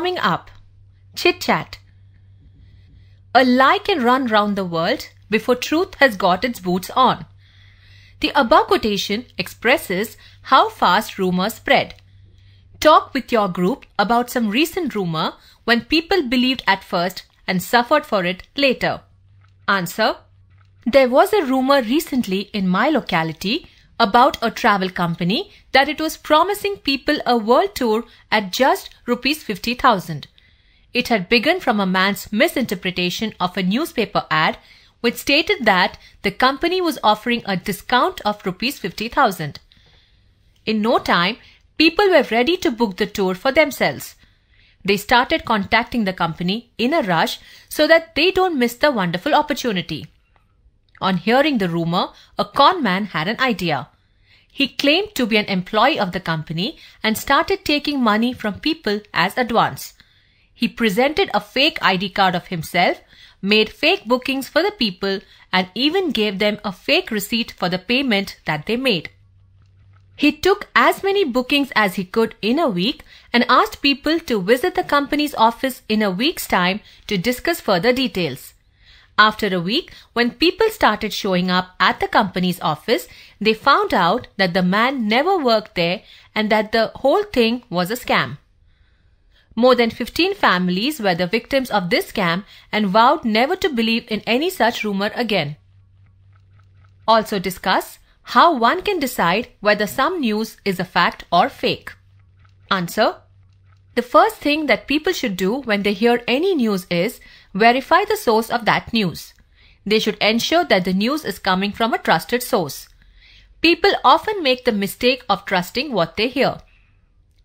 Warming up. Chit chat. A lie can run round the world before truth has got its boots on. The above quotation expresses how fast rumors spread. Talk with your group about some recent rumor when people believed at first and suffered for it later. Answer. There was a rumor recently in my locality about a travel company that it was promising people a world tour at just rupees 50,000. It had begun from a man's misinterpretation of a newspaper ad which stated that the company was offering a discount of rupees 50,000. In no time, people were ready to book the tour for themselves. They started contacting the company in a rush so that they don't miss the wonderful opportunity. On hearing the rumor, a con man had an idea. He claimed to be an employee of the company and started taking money from people as advance. He presented a fake ID card of himself, made fake bookings for the people, and even gave them a fake receipt for the payment that they made. He took as many bookings as he could in a week and asked people to visit the company's office in a week's time to discuss further details. After a week, when people started showing up at the company's office, they found out that the man never worked there and that the whole thing was a scam. More than 15 families were the victims of this scam and vowed never to believe in any such rumor again. Also discuss how one can decide whether some news is a fact or fake. Answer. The first thing that people should do when they hear any news is verify the source of that news. They should ensure that the news is coming from a trusted source. People often make the mistake of trusting what they hear.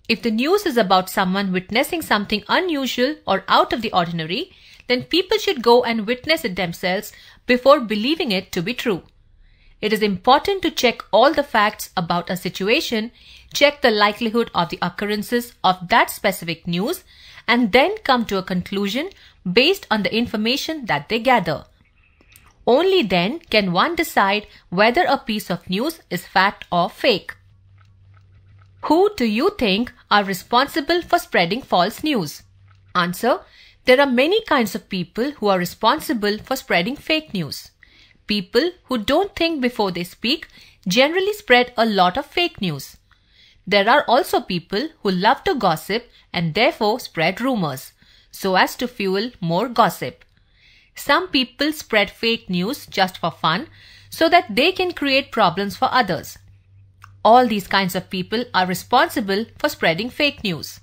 If the news is about someone witnessing something unusual or out of the ordinary, then people should go and witness it themselves before believing it to be true. It is important to check all the facts about a situation, check the likelihood of the occurrences of that specific news, and then come to a conclusion based on the information that they gather. Only then can one decide whether a piece of news is fact or fake. Who do you think are responsible for spreading false news? Answer. There are many kinds of people who are responsible for spreading fake news. People who don't think before they speak generally spread a lot of fake news. There are also people who love to gossip and therefore spread rumors so as to fuel more gossip. Some people spread fake news just for fun so that they can create problems for others. All these kinds of people are responsible for spreading fake news.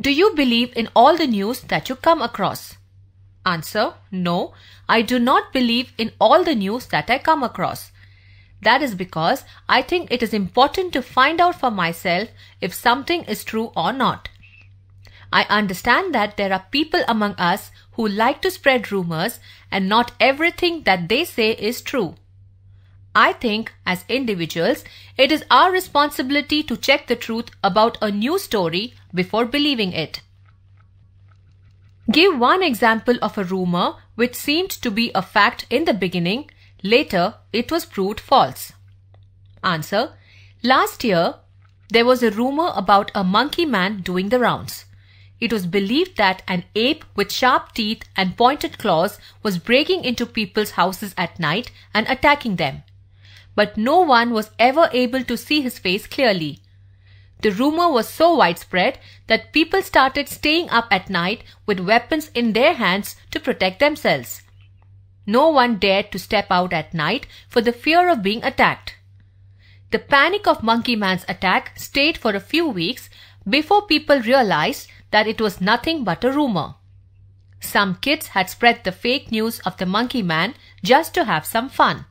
Do you believe in all the news that you come across? Answer No, I do not believe in all the news that I come across. That is because I think it is important to find out for myself if something is true or not. I understand that there are people among us who like to spread rumors and not everything that they say is true. I think as individuals, it is our responsibility to check the truth about a news story before believing it. Give one example of a rumor which seemed to be a fact in the beginning, later it was proved false. Answer. Last year, there was a rumor about a monkey man doing the rounds. It was believed that an ape with sharp teeth and pointed claws was breaking into people's houses at night and attacking them. But no one was ever able to see his face clearly. The rumor was so widespread that people started staying up at night with weapons in their hands to protect themselves. No one dared to step out at night for the fear of being attacked. The panic of Monkey Man's attack stayed for a few weeks before people realized that it was nothing but a rumor. Some kids had spread the fake news of the Monkey Man just to have some fun.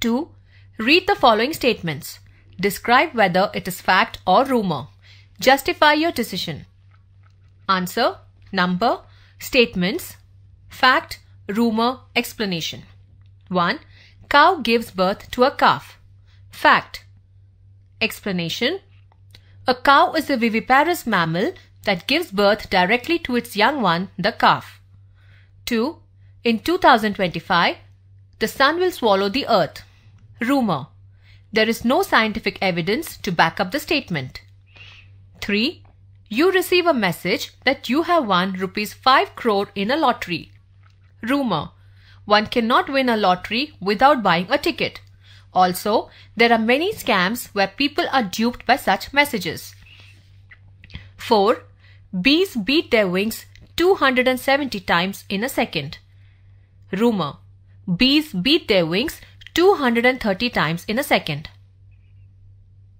2. Read the following statements. Describe whether it is fact or rumor. Justify your decision. Answer, number, statements, fact, rumor, explanation. 1. Cow gives birth to a calf. Fact. Explanation. A cow is a viviparous mammal that gives birth directly to its young one, the calf. 2. In 2025, the sun will swallow the earth. Rumor. There is no scientific evidence to back up the statement. 3. you receive a message that you have won rupees 5 crore in a lottery. Rumor. One cannot win a lottery without buying a ticket. Also, there are many scams where people are duped by such messages. 4. Bees beat their wings 270 times in a second. Rumor. Bees beat their wings 230 times in a second.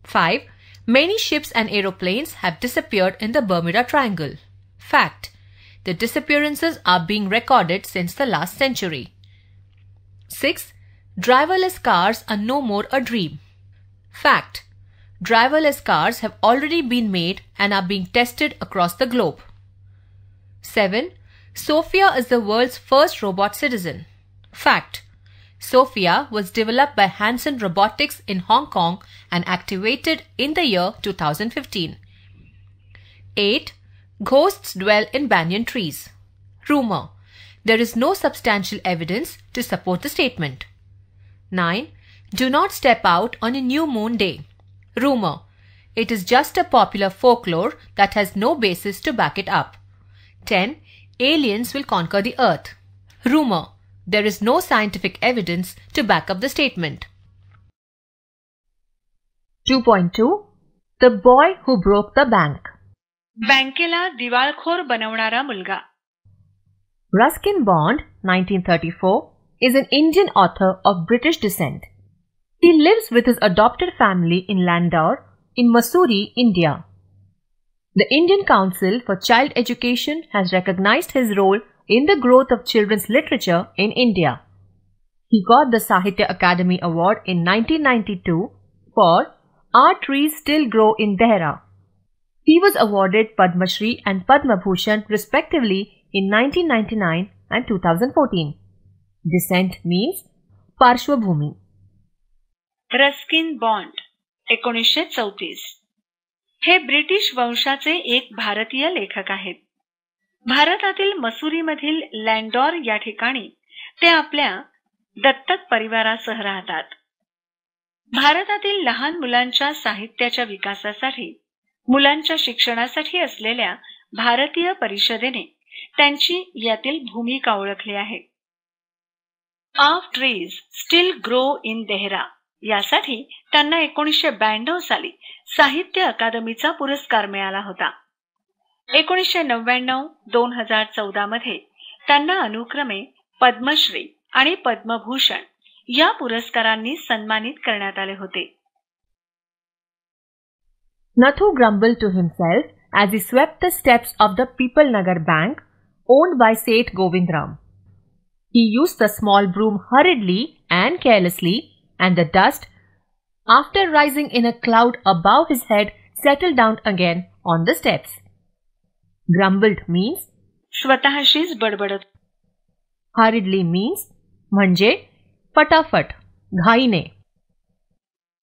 5. Many ships and aeroplanes have disappeared in the Bermuda Triangle. Fact. The disappearances are being recorded since the last century. 6. Driverless cars are no more a dream. Fact. Driverless cars have already been made and are being tested across the globe. 7. Sophia is the world's first robot citizen. Fact. Sophia was developed by Hanson Robotics in Hong Kong and activated in the year 2015. 8. Ghosts dwell in banyan trees. Rumor. There is no substantial evidence to support the statement. 9. Do not step out on a new moon day. Rumor. It is just a popular folklore that has no basis to back it up. 10. Aliens will conquer the earth. Rumor. There is no scientific evidence to back up the statement. 2.2 The Boy Who Broke the Bank बँकेला दिवाळखोर बनवणारा मुलगा Ruskin Bond, 1934, is an Indian author of British descent. He lives with his adopted family in Landour in Mussoorie, India. The Indian Council for Child Education has recognized his role in the growth of children's literature in India. He got the Sahitya Akademi Award in 1992 for Our Trees Still Grow in Dehra. He was awarded Padma Shri and Padma Bhushan respectively in 1999 and 2014. Decent means पार्श्वभूमी. Ruskin Bond एकोणीसशे चौतीस. हे British वंशाचे एक भारतीय लेखक आहेत. भारतातील मसुरीमधील लँडॉर या ठिकाणी ते आपल्या दत्तक परिवारासह राहतात. भारतातील लहान मुलांच्या साहित्याच्या विकासासाठी मुलांच्या शिक्षणासाठी असलेल्या भारतीय परिषदेने त्यांची यातील भूमिका ओळखली आहे. Of trees still grow in Dehra यासाठी त्यांना एकोणीसशे ब्याण्णव साली साहित्य अकादमीचा पुरस्कार मिळाला होता. एकोणीसशे नव्याण्णव दोन हजार चौदा मध्ये त्यांना अनुक्रमे पद्मश्री आणि पद्मभूषण या पुरस्कारांनी सन्मानित करण्यात आले होते. Nathu grumbled to himself as he swept the steps of the People Nagar Bank owned by Seth Govindram. He used the small broom hurriedly and carelessly, and the dust, after rising in a cloud above his head, settled down again on the steps. Grumbled means Swatahashis Badbadat. Hurriedly means Manje Patafat Ghaine.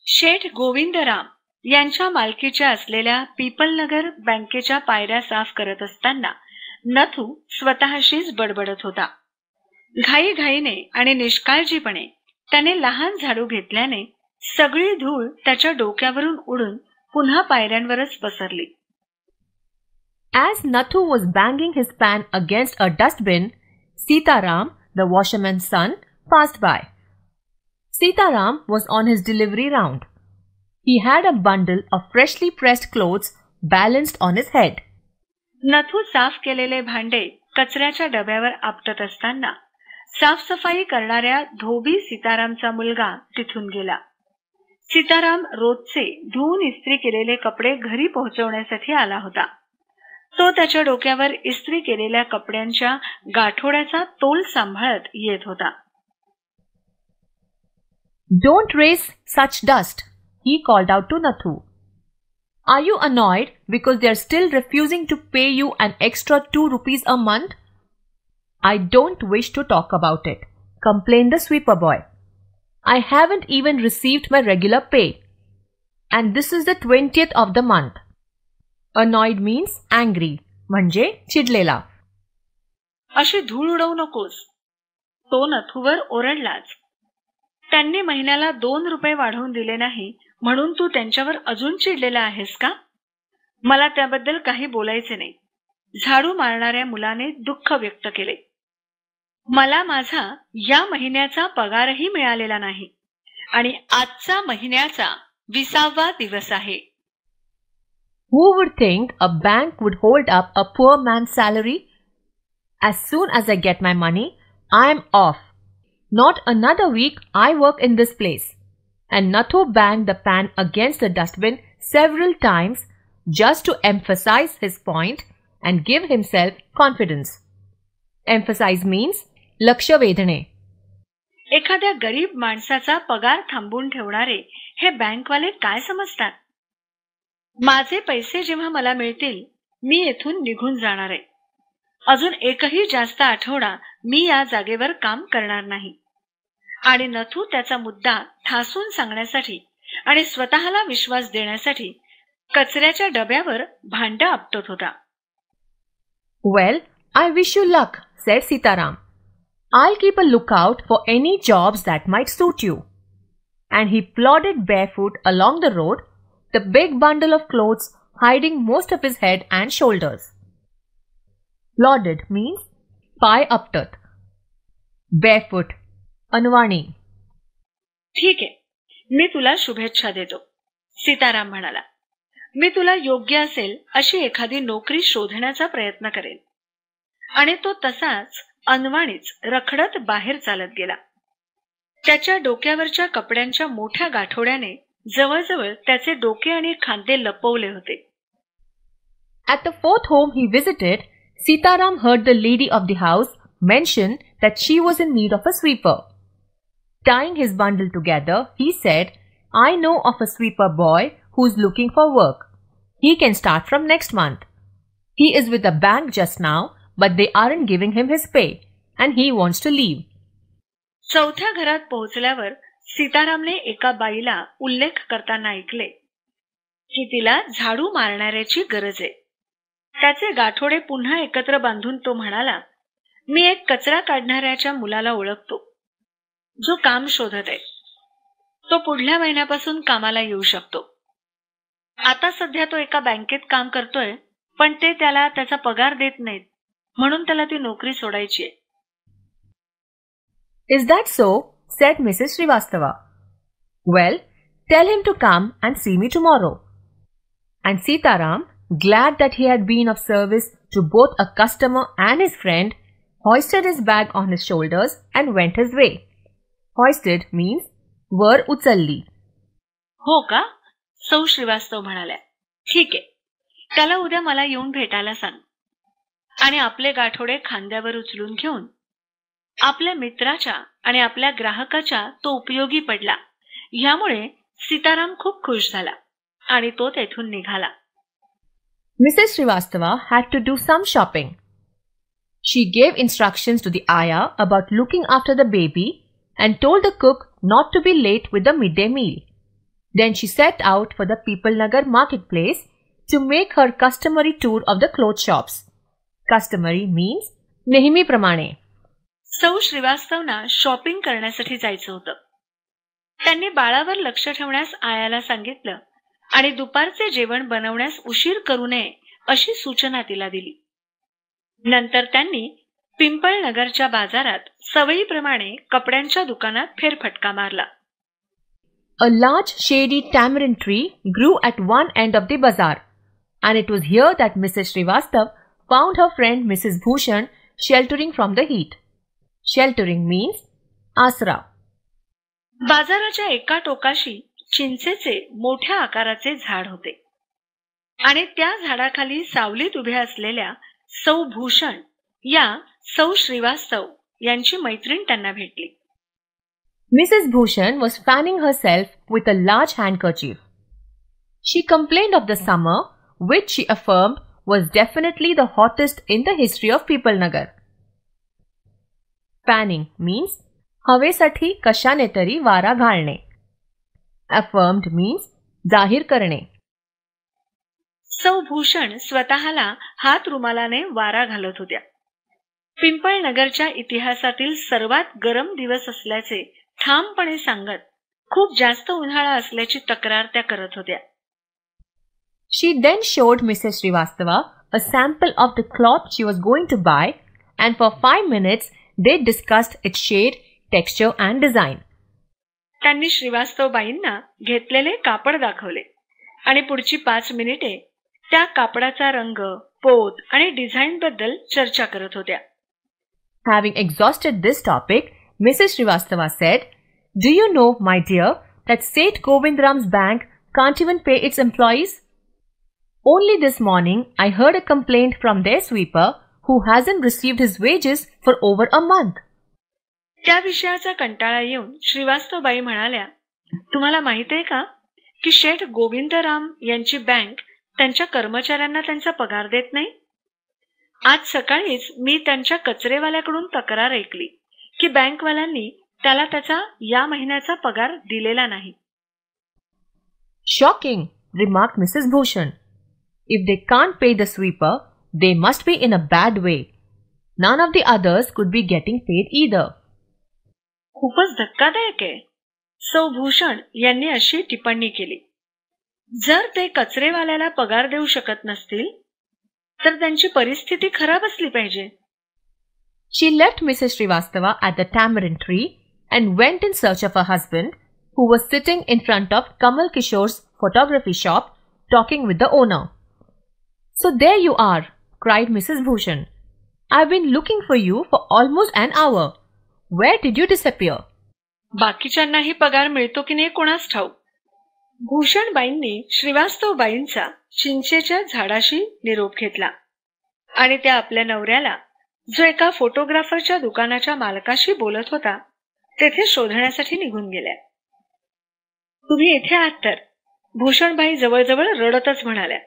Sheth Govindaram Yancha Malkicha Aslela Pipalnagar Bankicha Pyra Saf Karatastana Nathu Swatahashis Badbadatota. घाईघाईने आणि निष्काळजीपणे त्याने लहान झाडू घेतल्याने सगळी धूळ त्याच्या डोक्यावरून उडून पुन्हा पायऱ्यांवरच पसरली As Nathu was banging his pan against a dustbin, Sitaram, the washerman's son, passed by. Sitaram was on his delivery round. He had a bundle of freshly pressed clothes balanced on his head. Nathu साफ केलेले भांडे कचऱ्याच्या डब्यावर आपटत असताना साफसफाई करणाऱ्या धोबी सीतारामचा मुलगा तिथून गेला. सीताराम रोजचे धुवून इस्त्री केलेले कपडे घरी पोहोचवण्यासाठी आला होता. तो त्याच्या डोक्यावर इस्त्री केलेल्या कपड्यांच्या गाठोड्याचा तोल सांभाळत येत होता. Don't raise such dust he called out to Nathu are you annoyed because they are still refusing to pay you an extra two rupees a month I don't wish to talk about it, complained the sweeper boy. I haven't even received my regular pay. And this is the 20th of the month. Annoyed means angry, म्हणजे चिडलेला. अशी धूळ उडवू नकोस तो नथूवर ओरडलाच त्यांनी महिन्याला दोन रुपये वाढवून दिले नाही म्हणून तू त्यांच्यावर अजून चिडलेला आहेस का मला त्याबद्दल काही बोलायचे नाही झाडू मारणाऱ्या मुलाने दुःख व्यक्त केले मला माझा या महिन्याचा पगारही मिळालेला नाही आणि आजचा महिन्याचा विसावा दिवस आहे Who would think a bank would hold up a poor man's salary? As soon as I get my money, I am off. Not another week I work in this place. And Nathu banged the pan against the dustbin several times just to emphasize his point and give himself confidence. Emphasize means लक्ष वेधणे एखाद्या गरीब माणसाचा पगार थांबून ठेवणारे हे बँकवाले काय समजतात? माझे पैसे जेव्हा मला मिळतील मी येथून निघून जाणार. आहे अजून एकही जास्त आठवडा मी या जागेवर काम करणार नाही. आणि नथू त्याचा मुद्दा ठासून सांगण्यासाठी आणि स्वतःला विश्वास देण्यासाठी कचऱ्याच्या डब्यावर भांड आपटत होता. Well, I wish you luck, said Sitaram. I'll keep a lookout for any jobs that might suit you. And he plodded barefoot along the road, the big bundle of clothes hiding most of his head and shoulders. Plodded means pi आपटत barefoot अनवाणी ठीक आहे मी तुला शुभेच्छा देतो सीताराम म्हणाला मी तुला योग्य असेल अशी एखादी नोकरी शोधण्याचा प्रयत्न करेन. आणि तो तसाच अनवाणीच रखडत बाहेर चालत गेला. त्याच्या डोक्यावरच्या कपड्यांच्या मोठ्या गाठोड्याने जवळजवळ त्याचे डोके आणि खांदे लपवले होते. At the fourth home he visited Sitaram heard the lady of the house mention that she was in need of a sweeper tying his bundle together he said I know of a sweeper boy who is looking for work He can start from next month. He is with a bank just now, but they aren't giving him his pay, and he wants to leave. चौथ्या घरात पोहोचल्यावर सीतारामने एका बाईला उल्लेख करताना ऐकले की तिला झाडू मारणाऱ्याची गरज आहे त्याचे गाठोडे पुन्हा एकत्र बांधून तो म्हणाला मी एक कचरा काढणाऱ्याच्या मुलाला ओळखतो जो काम शोधत आहे तो पुढल्या महिन्यापासून कामाला येऊ शकतो आता सध्या तो एका बँकेत काम करतोय पण ते त्याला त्याचा पगार देत नाहीत. म्हणून त्याला ती नोकरी सोडायची आहे. Is that so said Mrs Srivastava well tell him to come and see me tomorrow and Sitaram glad that he had been of service to both a customer and his friend hoisted his bag on his shoulders and went his way hoisted means वर उचलली हो का? सौ श्रीवास्तव म्हणाल्या. ठीक. आहे त्याला उद्या मला येऊन भेटायला सांग. आणि आपले गाठोडे खांद्यावर उचलून घेऊन आपल्या मित्राच्या आणि आपल्या ग्राहकाच्या तो उपयोगी पडला. ह्यामुळे सीताराम खूप खुश झाला आणि तो तेथून निघाला. Mrs Srivastava had to do some shopping she gave instructions to the ayah about looking after the baby and told the cook not to be late with the midday meal Then she set out for the People Nagar marketplace to make her customary tour of the cloth shops. Customary means नेहमीप्रमाणे सौ श्रीवास्तवना shopping करण्यासाठी जायचं होतं. त्यांनी बाळावर लक्ष ठेवण्यास आयाला सांगितलं आणि दुपारचे जेवण बनवण्यास उशीर करू नये अशी सूचना तिला दिली. नंतर त्यांनी पिंपळनगरच्या बाजारात सवयीप्रमाणे कपड्यांच्या दुकानात फेरफटका मारला. A large shady tamarind tree grew at one end of the bazaar, and it was here that Mrs. Srivastav found her friend Mrs. Bhushan sheltering from the heat. Sheltering means asra. बाजाराच्या एका टोकाशी चिंचेचे मोठ्या आकाराचे झाड होते आणि त्या झाडाखाली सावलीत उभ्या असलेल्या सौ भूषण या सौ श्रीवास्तव यांची मैत्रीण त्यांना भेटली Mrs. Bhushan was fanning herself with a large handkerchief. She complained of the summer, which she affirmed was definitely the hottest in the history of People Nagar. Fanning means हवेसाठी कशाने तरी वारा घालणे अफर्म्ड मीन्स जाहीर करणे सौ भूषण स्वतःला हात रुमालाने वारा घालत होत्या पिंपळनगरच्या इतिहासातील सर्वात गरम दिवस असल्याचे ठामपणे सांगत खूप जास्त उन्हाळा असल्याची तक्रार त्या करत होत्या. She then showed Mrs Srivastava a sample of the cloth she was going to buy and for five minutes they discussed it shade texture and design त्यांनी श्रीवास्तवबाईंना घेतलेले कापड दाखवले आणि पुढची पाच मिनिटे त्या कापडाचा रंग पोत आणि डिझाईन बद्दल चर्चा करत होत्या. Having exhausted this topic Mrs. Srivastava said, Do you know, my dear, that State Govindram's bank can't even pay its employees? Only this morning I heard a complaint from their sweeper who hasn't received his wages for over a month. त्या विषयाचा कंटाळा येऊन श्रीवास्तवबाई म्हणाल्या तुम्हाला माहीत आहे का की शेठ गोविंदराम यांची बँक त्यांच्या कर्मचाऱ्यांना त्यांचा पगार देत नाही आज सकाळीच मी त्यांच्या कचरेवाल्याकडून तक्रार ऐकली की बँकवाल्यांनी त्याला त्याचा या महिन्याचा पगार दिलेला नाही. Shocking remark Mrs Bhushan if they can pay the sweeper they must be in a bad way none of the others could be getting paid either खूपच धक्कादायक आहे. सौ भूषण यांनी अशी टिप्पणी केली. जर ते कचरेवाल्याला पगार देऊ शकत नसतील तर त्यांची परिस्थिती खराब असली पाहिजे. She left Mrs. Srivastava at the tamarind tree and went in search of her husband, who was sitting in front of Kamal Kishore's photography shop talking with the owner. So there you are, cried Mrs. Bhushan. I've been looking for you for almost an hour. Where did you disappear? बाकीच्यांनाही पगार मिळतो की नाही कोणास ठाऊक भूषणबाईंनी श्रीवास्तवबाईंचा चिंचेच्या झाडाशी निरोप घेतला आणि त्या आपल्या नवऱ्याला जो एका फोटोग्राफरच्या दुकानाच्या मालकाशी बोलत होता तेथे शोधण्यासाठी निघून गेल्या. तुम्ही इथे आहात तर भूषणबाई जवळजवळ रडतच म्हणाल्या.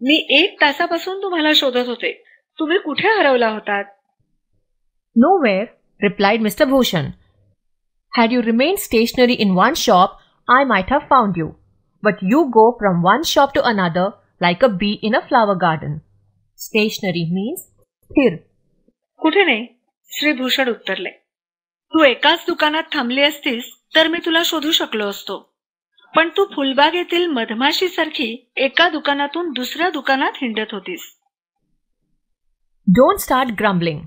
मी एक तासापासून तुम्हाला शोधत होते. तुम्ही कुठे हरवला होतात? Nowhere replied mister Bhushan had you remain stationary in one shop I might have found you but you go from one shop to another like a bee in a flower garden stationary means स्थिर कुठे नाही? श्रीभूषण उत्तरले. तू एकाच दुकानात थांबली असतीस तर मी तुला शोधू शकलो असतो. पण तू फुलबाग येथील मधमाशी सारखी एका दुकानातून दुसऱ्या दुकानात हिंडत होतीस. Don't start grumbling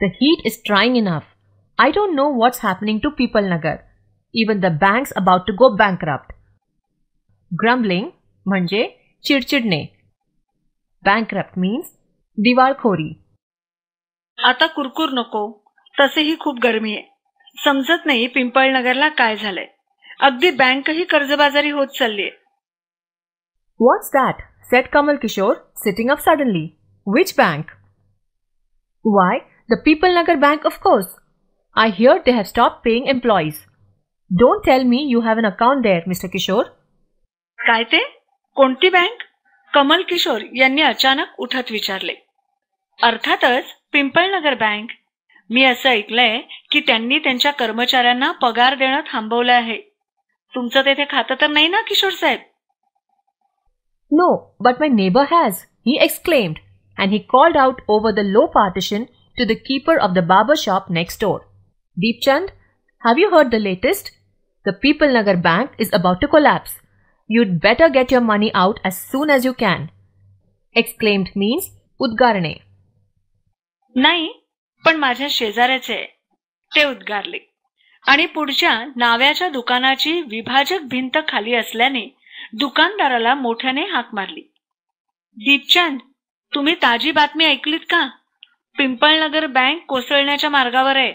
the heat is trying enough I don't know what's happening to Peepul Nagar even the bank about to go bankrupt grumbling म्हणजे चिडचिडणे. बँक्रप्ट मीन्स दिवाळखोरी. आता कुरकुर नको तसेही खूप गरमी आहे समजत नाही पिंपळनगरला काय झालंय अगदी बँकही कर्जबाजारी होत चाललीये What's that? said Kamal Kishore, sitting up suddenly. Which bank? Why, the People Nagar Bank, of course. I hear they have stopped paying employees. Don't tell me you have an account there, Mr. Kishore. काय ते कोणती bank Kamal Kishore यांनी अचानक उठत विचारले अर्थातच Pimpalnagar bank. मी असं ऐकलंय की त्यांनी त्यांच्या कर्मचाऱ्यांना पगार देणं थांबवलं आहे. तुमचं तेथे खातं तर नाही ना, Kishore Saheb? No but my neighbour has he exclaimed and he called out over the low partition to the keeper of the barber shop next door Deepchand have you heard the latest the Peepul Nagar bank is about to collapse you'd better get your money out as soon as you can. Exclaimed means Udgarne. नाही पण माझ्या शेजाऱ्याचे आहे. ते उद्गारले. आणि पुढच्या नाव्याच्या दुकानाची विभाजक भिंत खाली असल्याने दुकानदाराला मोठ्याने हाक मारली. दीपचंद तुम्ही ताजी बातमी ऐकलीत का? पिंपळनगर बँक कोसळण्याच्या मार्गावर आहे.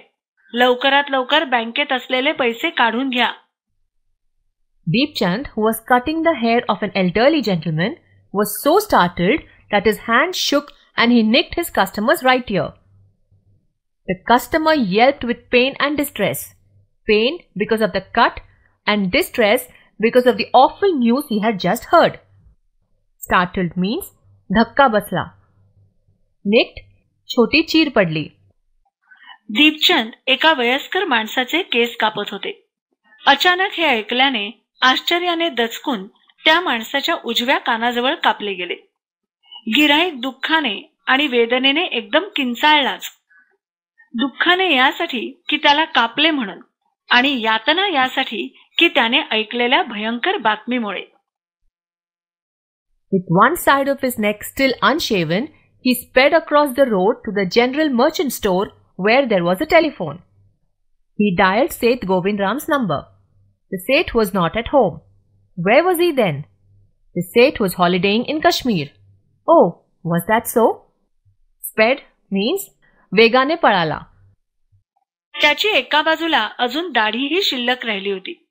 लवकरात लवकर बँकेत असलेले पैसे काढून घ्या. Deepchand, who was cutting the hair of an elderly gentleman, was so startled that his hand shook and he nicked his customer's right ear. The customer yelped with pain and distress. Pain because of the cut and distress because of the awful news he had just heard. Startled means धक्का बसला. Nicked, छोटी चीर पडली. दीपचंद एका वयस्कर माणसाचे case कापत होते अचानक हे ऐकल्याने आश्चर्याने दचकून त्या माणसाच्या उजव्या कानाजवळ कापले गेले गिराईक दुःखाने आणि वेदनेने एकदम किंचाळलाच दुःखाने यासाठी की त्याला कापले म्हणून आणि यातना यासाठी की त्याने ऐकलेल्या भयंकर बातमीमुळे With one side of his neck still unshaven, he sped across the road to the general merchant store where there was a telephone. He dialed Seth Govindram's number. The Seth was not at home. Where was he then? The Seth was holidaying in Kashmir. Oh, was that so? Sped means वेगाने पळाला. त्याची एका बाजूला अजून दाढीही शिल्लक राहिली होती.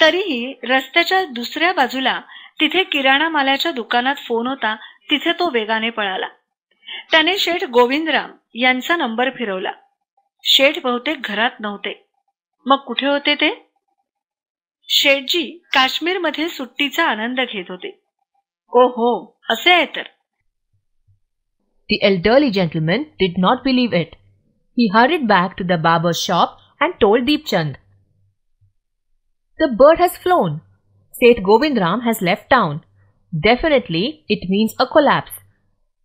तरीही रस्त्याच्या दुसऱ्या बाजूला तिथे किराणा मालाच्या दुकानात फोन होता तिथे तो वेगाने पळाला. त्याने शेठ गोविंदराम यांचा नंबर फिरवला. शेठ बहुतेक घरात नव्हते. मग कुठे होते ते? शेठजी काश्मीरमध्ये सुट्टीचा आनंद घेत होते. ओ हो असे आहे तर. The elderly gentleman did not believe it. He hurried back to the barber's shop and told Deep Chand. The bird has flown. Seth Govindram has left town. Definitely it means a collapse.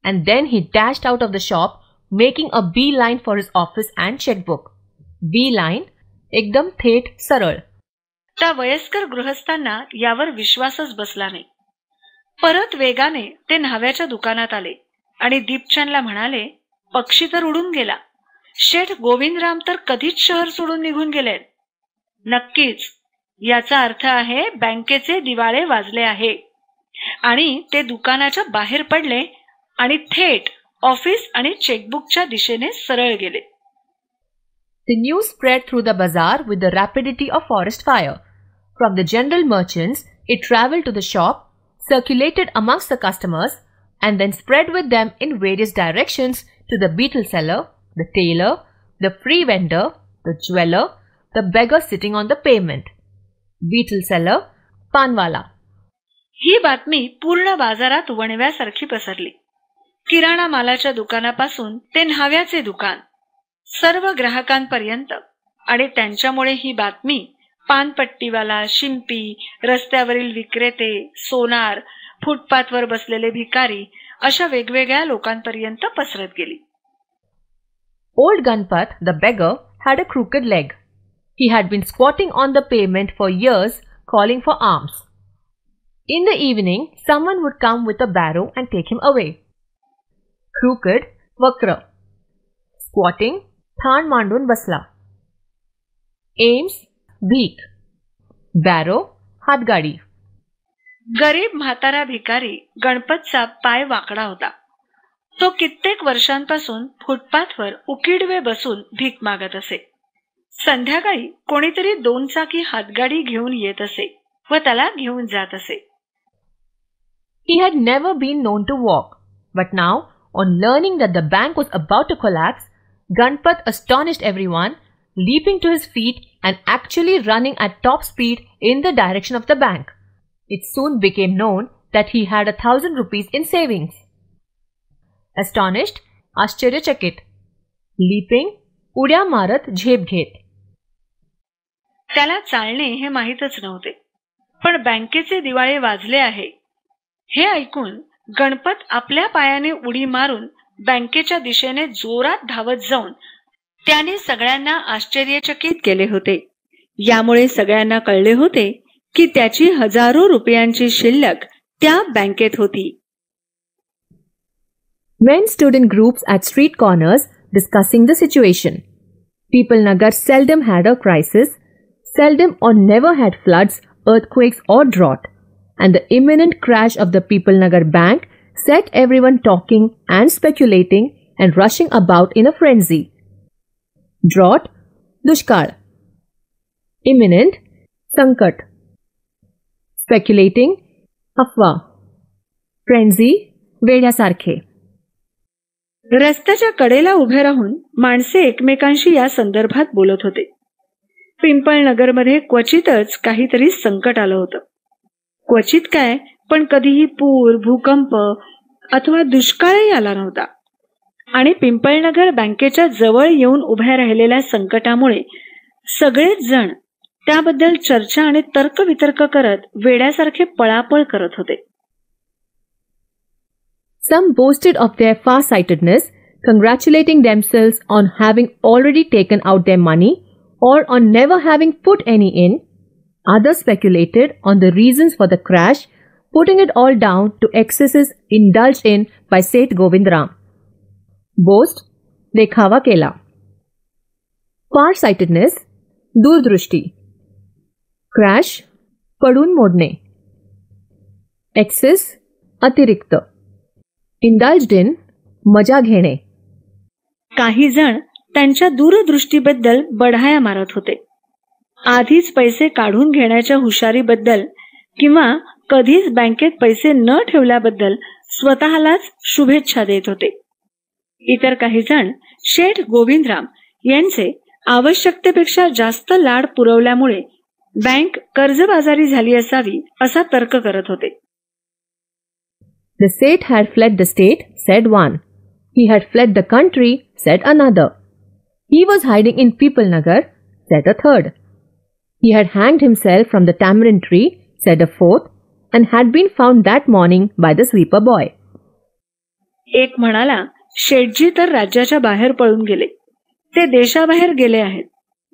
And then he dashed out of the shop, making a beeline for his office and checkbook. Beeline, एकदम थेट सरळ त्या वयस्कर गृहस्थांना यावर विश्वासच बसला नाही परत वेगाने ते न्हाव्याच्या दुकानात आले आणि दीपचंदला म्हणाले पक्षी तर उडून गेला शेठ गोविंदराम तर कधीच शहर सोडून निघून गेले नक्कीच याचा अर्थ आहे बँकेचे दिवाळे वाजले आहे आणि ते दुकानाच्या बाहेर पडले आणि थेट ऑफिस आणि चेकबुकच्या दिशेने सरळ गेले The news spread through the bazaar with the rapidity of forest fire. From the general merchants, it traveled to the shop, circulated amongst the customers, and then spread with them in various directions to the beetle seller, the tailor, the free vendor, the jeweler, the beggar sitting on the pavement. Beetle seller, panwala. ही बातमी पूर्ण बाजारात वणव्यासारखी पसरली किराणा मालाच्या दुकानापासून ते न्हाव्याचे दुकान सर्व ग्राहकांपर्यंत आणि त्यांच्यामुळे ही बातमी पानपट्टीवाला शिंपी रस्त्यावरील विक्रेते सोनार फुटपाथवर बसलेले भिकारी अशा वेगवेगळ्या लोकांपर्यंत पसरत गेली Old Gunpat, the beggar, had a crooked leg. He had been squatting on the pavement for years, calling for alms. In the evening, someone would come with a barrow and take him away. Crooked, vakra. Squatting, than mandun basla. Aims, भीक. Barrow, हातगाडी. गरीब म्हातारा भिकारी गणपत गणपतचा पाय वाकडा होता तो कित्येक वर्षांपासून फुटपाथवर उकिडवे बसून भीक मागत असे संध्याकाळी कोणीतरी दोन चाकी हातगाडी घेऊन येत असे व त्याला घेऊन जात असे He had never been known to walk, but now, on learning that the bank was about to collapse, Ganpat astonished everyone, leaping to his feet and actually running at top speed in the direction of the bank. It soon became known that he had a thousand rupees in savings. Astonished, आश्चर्यचकित leaping, उड्या मारत झेप घेत त्याला चालणे हे माहीतच नव्हते. पण बँकेचे दिवाळे वाजले आहे. हे ऐकून गणपत आपल्या पायाने उडी मारून बँकेच्या दिशेने जोरात धावत जाऊन त्याने सगळ्यांना आश्चर्यचकित केले होते. यामुळे सगळ्यांना कळले होते की त्याची हजारो रुपयांची शिल्लक त्या बँकेत होती Men stood in groups at street corners discussing the situation. Pipalnagar seldom had a crisis, seldom or never had floods, earthquakes, or drought. And the imminent crash of the Pipalnagar Bank set everyone talking and speculating and rushing about in a frenzy. Drought, Dushkal. Imminent, Sankat. Speculating अफवा frenzy वेड्यासारखे. रस्त्याच्या कडेला उभे राहून माणसे एकमेकांशी या संदर्भात बोलत होते. पिंपळनगरमध्ये क्वचितच काहीतरी संकट आलं होतं. क्वचित काय पण कधीही पूर भूकंप अथवा दुष्काळही आला नव्हता. आणि पिंपळनगर बँकेच्या जवळ येऊन उभ्या राहिलेल्या संकटामुळे सगळेच जण त्याबद्दल चर्चा आणि तर्क वितर्क करत वेड्यासारखे पळापळ करत होते. Some boasted of their fast sightedness congratulating themselves on having already taken out them money or on never having put any in other speculated on the reasons for the crash putting it all down to excesses indulged in by Seth Govind Ram boast देखावा केला फार sightedness दूरदृष्टी crash पडून मोडणे. Access अतिरिक्त. Indulged इन मजा घेणे. काही जण त्यांच्या दूरदृष्टीबद्दल बढाया मारत होते. आधीच पैसे काढून घेण्याच्या हुशारीबद्दल किंवा कधीच बँकेत पैसे न ठेवल्याबद्दल स्वतःलाच शुभेच्छा देत होते. इतर काही जण शेठ गोविंदराम यांचे आवश्यकतेपेक्षा जास्त लाड पुरवल्यामुळे बँक कर्जबाजारी झाली असावी असा तर्क करत होते. The state had fled the state said one he had fled the country said another he was hiding in Peepul Nagar said a third he had हँगड himself from the tamarind tree said a fourth and had been found that morning by the sweeper boy एक म्हणाला शेटजी तर राज्याच्या बाहेर पळून गेले. ते देशाबाहेर गेले आहेत.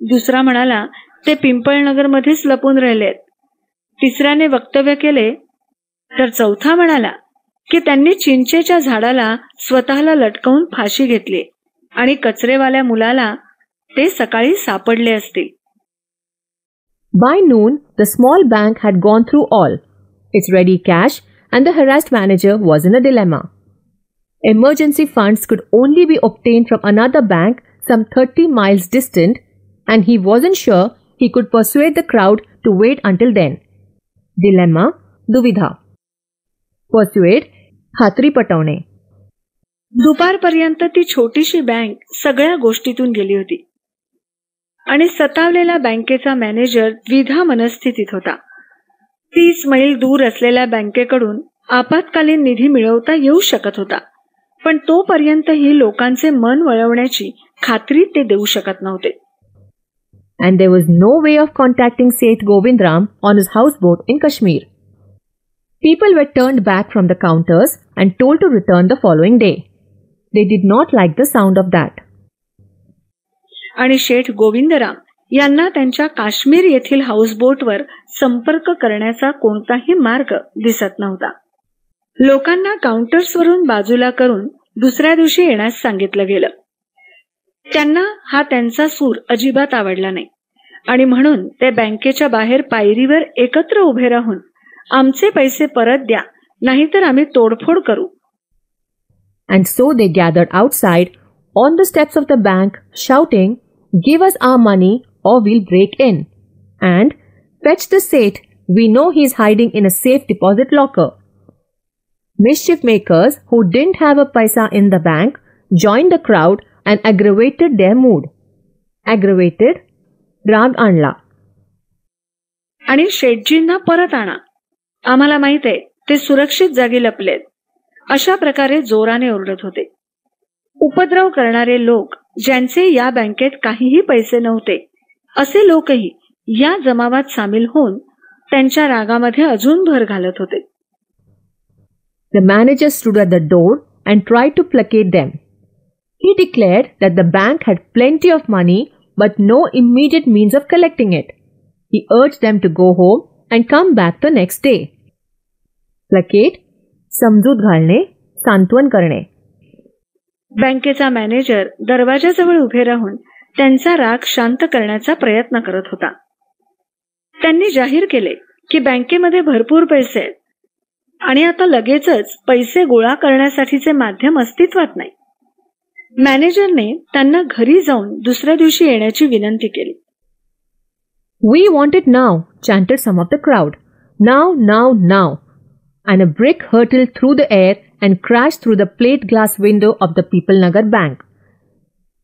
दुसरा म्हणाला ते पिंपळनगरमध्येच लपून राहिले तिसऱ्याने वक्तव्य केले तर चौथा म्हणाला की त्यांनी चिंचेच्या झाडाला स्वतःला लटकवून फाशी घेतली आणि कचरेवाल्या मुलाला ते सकाळी सापडले असतील. By noon the small bank had gone through all its ready cash and the harassed manager was in a dilemma emergency funds could only be obtained from another bank some thirty miles distant and he was in he could persuade the crowd to wait until then. Dilemma Duvidha. Persuade खात्री पटवणे. दुपारपर्यंत ती छोटीशी bank सगळ्या गोष्टीतून गेली होती. आणि सतावलेला बँकेचा मॅनेजर द्विधा मनस्थितीत होता. तीस मैल दूर असलेल्या बँकेकडून आपत्कालीन निधी मिळवता येऊ शकत होता. पण तोपर्यंत ही लोकांचे मन वळवण्याची खात्री ते देऊ शकत नव्हते. And there was no way of contacting Seth Govindram on his houseboat in Kashmir. People were turned back from the counters and told to return the following day. They did not like the sound of that. आणि शेठ गोविंदराम यांना त्यांच्या काश्मीर येथील हाऊसबोटवर संपर्क करण्याचा कोणताही मार्ग दिसत नव्हता लोकांना काउंटर्सवरून बाजूला करून दुसऱ्या दिवशी येण्यास सांगितलं गेलं त्यांना सूर अजिबात आवडला नाही. आणि म्हणून ते बँकेच्या उभे राहून, आमचे पैसे परत द्या, नाहीतर आम्ही तोडफोड करू. And so they gathered outside on the steps of the bank shouting give us our money or we'll break in and fetch the Seth we know he is hiding in a safe deposit locker mischief makers who didn't have a पैसा in the bank joined the crowd and aggravated their mood. Aggravated, राग आणला. आणि शेठजींना परत आणा. आम्हाला माहीत आहे ते सुरक्षित जागी लपलेत. अशा प्रकारे जोराने ओरडत होते. उपद्रव करणारे लोक ज्यांचे या बँकेत काहीही पैसे नव्हते असे लोकही या जमावात सामील होऊन त्यांच्या रागामध्ये अजून भर घालत होते. The manager stood at the door and tried to placate them. He declared that the bank had plenty of money but no immediate means of collecting it. He urged them to go home and come back the next day. Placate समजूत घालणे सांत्वन करणे बँकेचा manager दरवाजाजवळ उभे राहून त्यांचा राग शांत करण्याचा प्रयत्न करत होता त्यांनी जाहीर केले की बँकेमध्ये भरपूर पैसे आहेत आणि आता लगेचच पैसे गोळा करण्यासाठीचे माध्यम अस्तित्वात नाही मॅनेजरने त्यांना घरी जाऊन दुसऱ्या दिवशी येण्याची विनंती केली we want it now chanted some of the crowd now now now and a brick hurtled through the air and crashed through the plate glass window of the Pipalnagar Bank.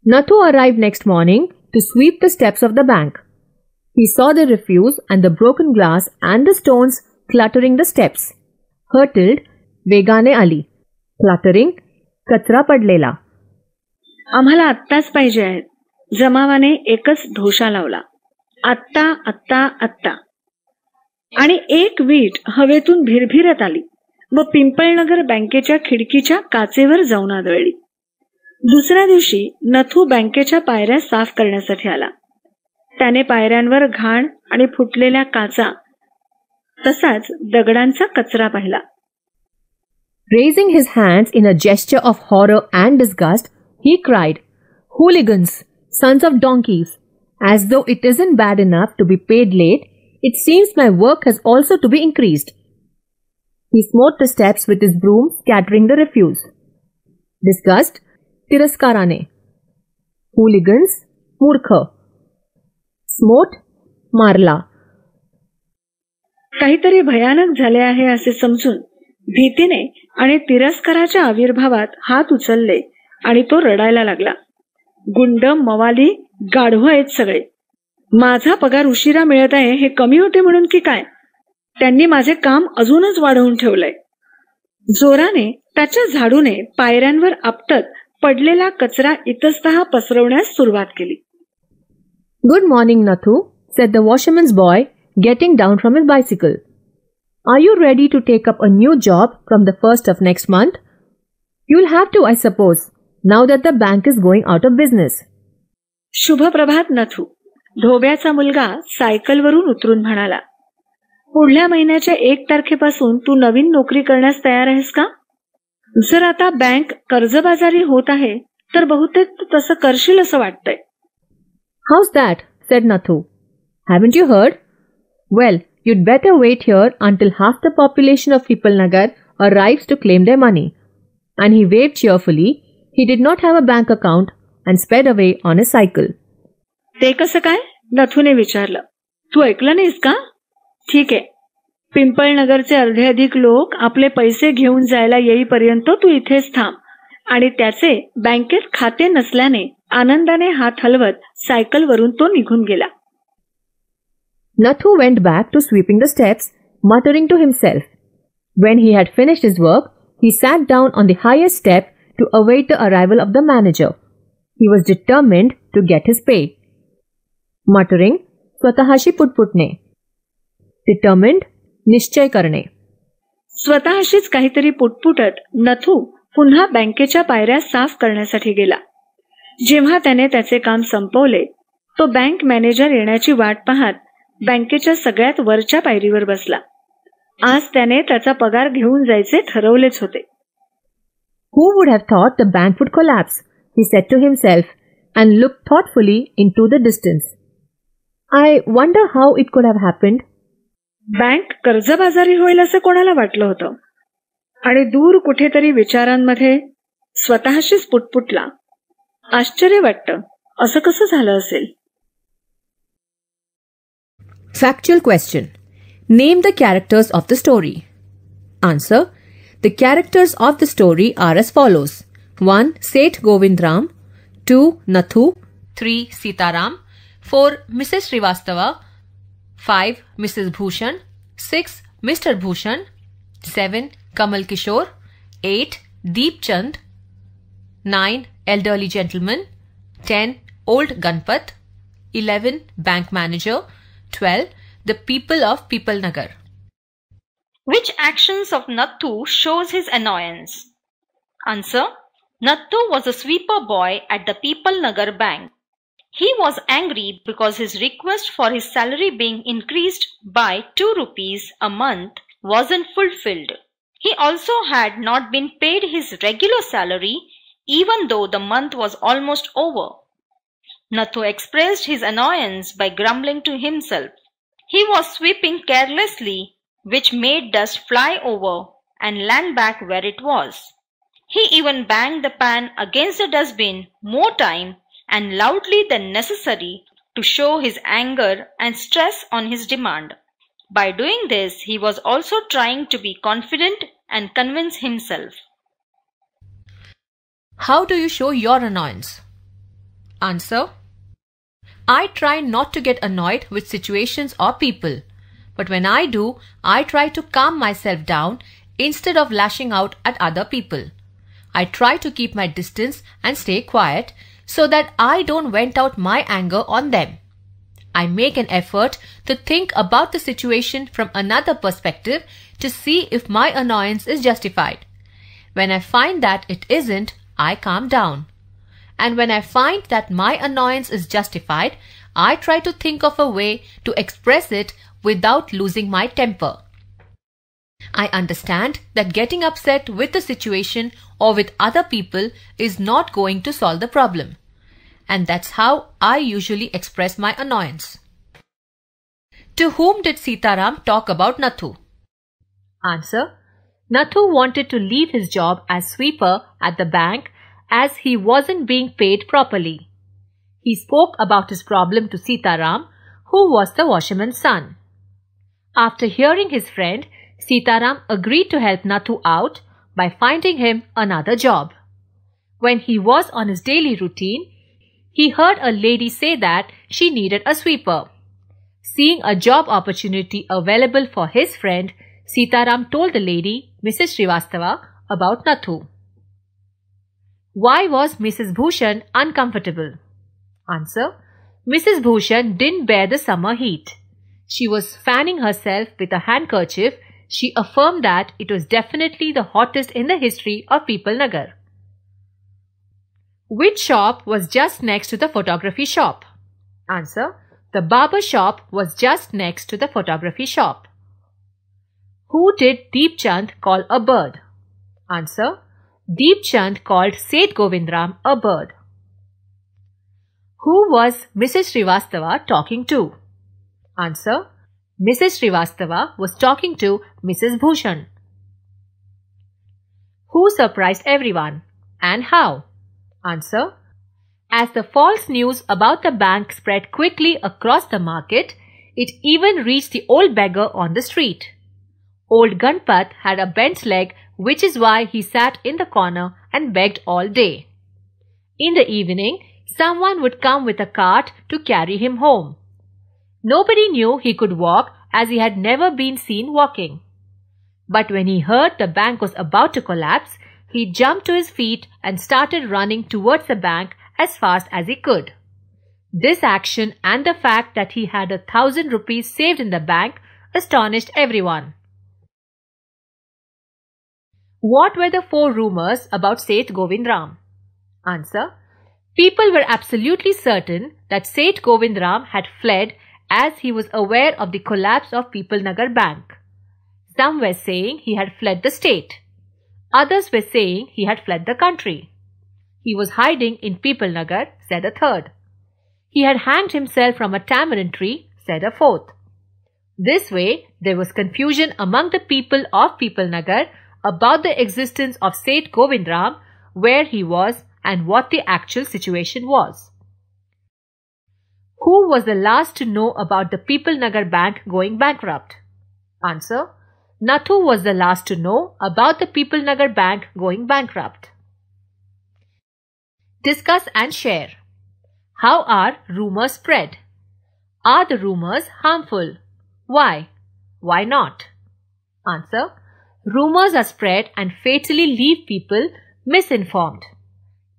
Nathu arrived next morning to sweep the steps of the bank. He saw the refuse and the broken glass and the stones cluttering the steps. Hurtled, Vegane Ali. Cluttering, Katra Padlela. आम्हाला आत्ताच पाहिजे आहेत जमावाने एकच धोशा लावला. आत्ता आत्ता आत्ता. आणि एक वीट हवेतून भिरभिरत आली. व पिंपळनगर बँकेच्या खिडकीच्या काचेवर जाऊन आदळली. दुसऱ्या दिवशी नथू बँकेच्या पायऱ्या साफ करण्यासाठी आला. त्याने पायऱ्यांवर घाण आणि फुटलेल्या काचा तसाच दगडांचा कचरा पाहिला. Raising his hands in a gesture of horror and disgust he cried, Hooligans, sons of donkeys, as though it isn't bad enough to be paid late, it seems my work has also to be increased. He smote the steps with his broom, scattering the refuse. Disgust, tiraskarane. Hooligans, murkha. Smote, marla. काहीतरी भयानक झाले आहे असे समजून भीतीने आणि तिरस्काराच्या आविर्भावात हात उचलले आणि तो रडायला लागला. गुंड मवाली गाढव आहेत सगळे. माझा पगार उशिरा मिळत आहे हे कमी होते म्हणून की काय? त्यांनी माझे काम अजूनच वाढवून ठेवलंय. जोराने त्याच्या झाडूने पायऱ्यांवर आपटत पडलेला कचरा इतस्त पसरवण्यास सुरुवात केली. Good morning Nathu said the washerman's boy getting down from his bicycle are you ready to take up a new job from the first of next month you will have to I suppose now that the bank is going out of business शुभ प्रभात नथू. ढोब्याचा मुलगा सायकलवरून उतरून म्हणाला पुढल्या महिन्याच्या एक तारखेपासून तू नवीन नोकरी करण्यास तयार आहेस का? जर आता बँक कर्जबाजारी होत आहे तर बहुतेक तू तसं करशील असं वाटतंय. How's that said Nathu have you heard well you better wait here until half the population of Peepul Nagar arrive to claim the money and he went cheerfully he did not have a bank account and sped away on a cycle. ते कसं काय? नथूने विचारलं. तू ऐकलं नाहीस का? ठीक आहे. पिंपळ नगरचे अर्धे अधिक लोक आपले पैसे घेऊन जायला येईपर्यंत तू इथेच थांब. आणि त्याचे बँकेत खाते नसल्याने आनंदाने हात हलवत सायकलवरून तो निघून गेला. Nathu went back to sweeping the steps muttering to himself when he had finished his work he sat down on the highest step to await the arrival of the manager. He was determined to get his pay. Muttering, स्वतःशी पुटपुटणे determined निश्चय करणे स्वतःशीच काहीतरी पुटपुटत नथू पुन्हा बँकेच्या पायऱ्या साफ करण्यासाठी गेला. जेव्हा त्याने त्याचे काम संपवले तो बँक मॅनेजर येण्याची वाट पाहत बँकेच्या सगळ्यात वरच्या पायरीवर बसला. आज त्याने त्याचा पगार घेऊन जायचे ठरवलेच होते. Who would have thought the bank would collapse? He said to himself and looked thoughtfully into the distance. I wonder how it could have happened. Bank कर्जबाजारी होईल असं कोणाला वाटलं होतं आणि दूर कुठेतरी विचारांमध्ये स्वतःशीच पुटपुटला आश्चर्य वाटतं असं कसं झालं असेल Factual question. Name the characters of the story. Answer. the characters of the story are as follows. 1. Seth Govindram 2. Nathu 3. Sitaram 4. Mrs. Srivastava 5. Mrs. Bhushan 6. Mr. Bhushan 7. Kamal Kishore 8. Deep Chand 9. Elderly gentleman 10. Old Ganpat 11. Bank manager 12. The people of Pipalnagar. Which actions of Nathu shows his annoyance? Answer. Nathu was a sweeper boy at the Pipalnagar bank. He was angry because his request for his salary being increased by 2 rupees a month wasn't fulfilled. He also had not been paid his regular salary even though the month was almost over. Nathu expressed his annoyance by grumbling to himself. He was sweeping carelessly, which made dust fly over and land back where it was. He even banged the pan against the dustbin more time and loudly than necessary to show his anger and stress on his demand. By doing this, he was also trying to be confident and convince himself. How do you show your annoyance? Answer I try not to get annoyed with situations or people. But when I do, I try to calm myself down instead of lashing out at other people. I try to keep my distance and stay quiet so that I don't vent out my anger on them. I make an effort to think about the situation from another perspective to see if my annoyance is justified. When I find that it isn't, I calm down and when I find that my annoyance is justified, I try to think of a way to express it without losing my temper. I understand that getting upset with the situation or with other people is not going to solve the problem. And that's how I usually express my annoyance. To whom did Sitaram talk about Nathu? Answer. Nathu wanted to leave his job as sweeper at the bank as he wasn't being paid properly. He spoke about his problem to Sitaram, who was the washerman's son. After hearing his friend, Sitaram agreed to help Nathu out by finding him another job. When he was on his daily routine, he heard a lady say that she needed a sweeper. Seeing a job opportunity available for his friend, Sitaram told the lady, Mrs. Srivastava, about Nathu. Why was Mrs. Bhushan uncomfortable? Answer. Mrs. Bhushan didn't bear the summer heat. She was fanning herself with a handkerchief. She affirmed that it was definitely the hottest in the history of Pipalnagar. Which shop was just next to the photography shop? Answer. The barber shop was just next to the photography shop. Who did Deep Chand call a bird? Answer. Deep Chand called Seth Govindram a bird. Who was Mrs. Srivastava talking to? Answer. Mrs. Srivastava was talking to Mrs. Bhushan. Who surprised everyone and how? Answer. As the false news about the bank spread quickly across the market, it even reached the old beggar on the street. Old Ganpat had a bent leg, which is why he sat in the corner and begged all day. In the evening, someone would come with a cart to carry him home. Nobody knew he could walk as he had never been seen walking. But when he heard the bank was about to collapse, he jumped to his feet and started running towards the bank as fast as he could. This action and the fact that he had a thousand rupees saved in the bank astonished everyone. What were the four rumors about Seth Govindram? Answer. People were absolutely certain that Seth Govindram had fled as he was aware of the collapse of Pipalnagar Bank. Some were saying he had fled the state. Others were saying he had fled the country. He was hiding in Pipalnagar, said a third. He had hanged himself from a tamarind tree, said a fourth. This way, there was confusion among the people of Pipalnagar about the existence of Seth Govindram, where he was and what the actual situation was. Who was the last to know about the Pipalnagar Bank going bankrupt? Answer. Nathu was the last to know about the Pipalnagar Bank going bankrupt. Discuss and share. How are rumors spread? Are the rumors harmful? Why? Why not? Answer. Rumors are spread and fatally leave people misinformed.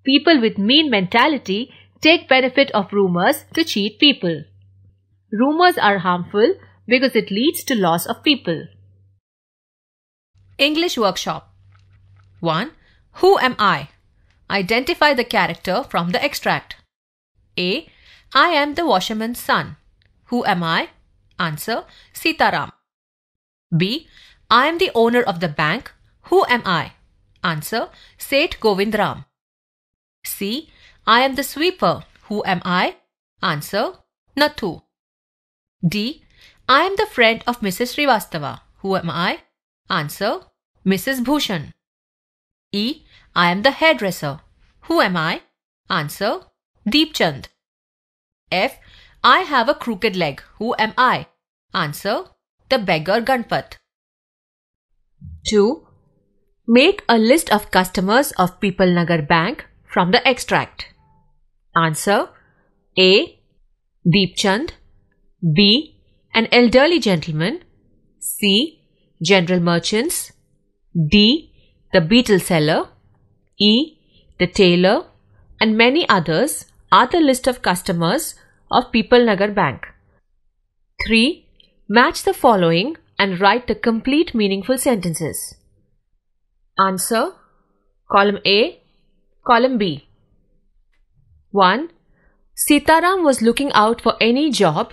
People with mean mentality take benefit of rumors to cheat people. Rumors are harmful because it leads to loss of people. English Workshop 1. Who am I? Identify the character from the extract. A. I am the washerman's son. Who am I? Answer Sitaram. B. I am the owner of the bank. Who am I? Answer Seth Govindram. C. I am the sweeper. Who am I? Answer Nathu. D. I am the friend of Mrs. Srivastava. Who am I? Answer Mrs. Bhushan. E. I am the hairdresser. Who am I? Answer Deepchand. F. I have a crooked leg. Who am I? Answer the beggar Ganpat. 2. Make a list of customers of Pipalnagar Bank from the extract. Answer A. Deepchand B. An elderly gentleman C. General merchants D. The betel seller E. The tailor and many others are the list of customers of Pipalnagar Bank. 3. Match the following and write the complete meaningful sentences. Answer Column A, Column B. 1. Sitaram was looking out for any job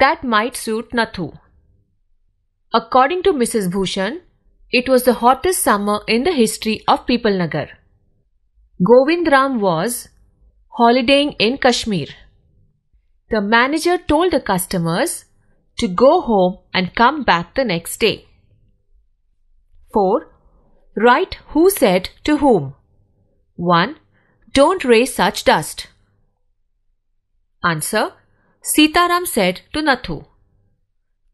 that might suit Nathu. According to Mrs. Bhushan, it was the hottest summer in the history of Pipalnagar. Govindram was holidaying in Kashmir. The manager told the customers to go home and come back the next day. 4. Write who said to whom. 1. Don't raise such dust. Answer. Sitaram said to Nathu.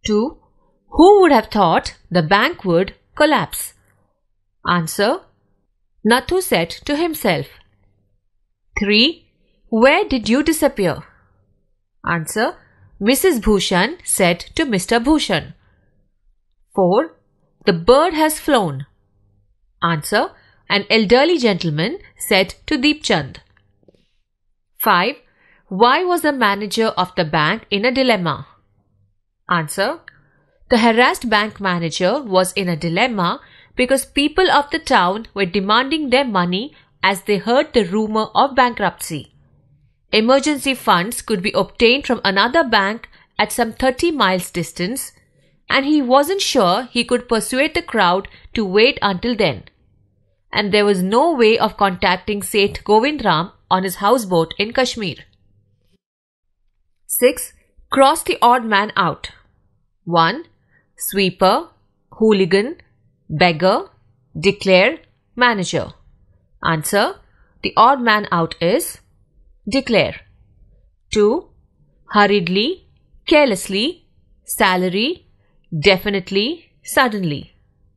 2. Who would have thought the bank would collapse? Answer. Nathu said to himself. 3. Where did you disappear? Answer. Mrs. Bhushan said to Mr. Bhushan. 4. The bird has flown. Answer. An elderly gentleman said to Deep Chand. 5. Why was the manager of the bank in a dilemma? Answer. The harassed bank manager was in a dilemma because people of the town were demanding their money as they heard the rumor of bankruptcy. Emergency funds could be obtained from another bank at some 30 miles distance, and he wasn't sure he could persuade the crowd to wait until then. And there was no way of contacting Seth Govindram on his houseboat in Kashmir. 6. Cross the odd man out. 1. Sweeper, hooligan, beggar, declare, manager. Answer. The odd man out is declare. 2. Hurriedly, carelessly, salary, definitely, suddenly.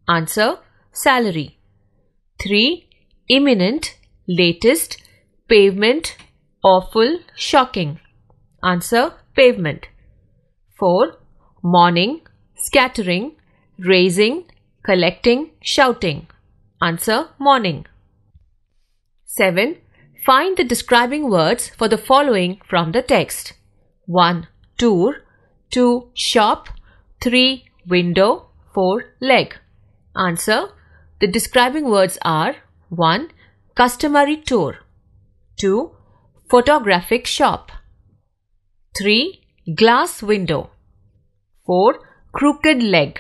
Answer. Salary. 3. Imminent, latest, pavement, awful, shocking. Answer. Pavement. 4. Morning, scattering, raising, collecting, shouting. Answer. Morning. 7. Find the describing words for the following from the text. 1. Tour 2. Shop 3. Window 4. Leg Answer. The describing words are 1. Customary tour 2. Photographic shop 3. Glass window 4. Crooked leg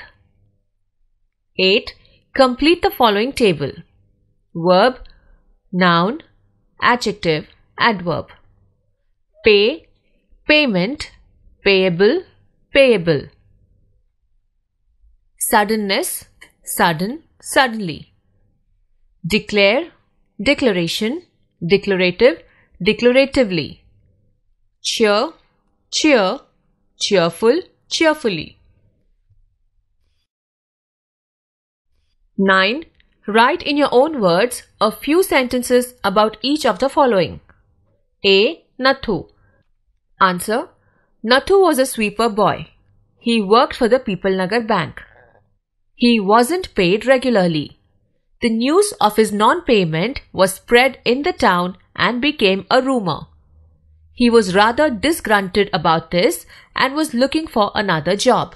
8. Complete the following table. Verb noun, adjective, adverb. Pay, payment, payable, payable. Suddenness, sudden, suddenly. Declare, declaration, declarative, declaratively. Cheer, cheer, cheerful, cheerfully. 9. Write in your own words a few sentences about each of the following. A. Nathu. Answer. Nathu was a sweeper boy. He worked for the Pipalnagar Bank. He wasn't paid regularly. The news of his non-payment was spread in the town and became a rumor. He was rather disgruntled about this and was looking for another job.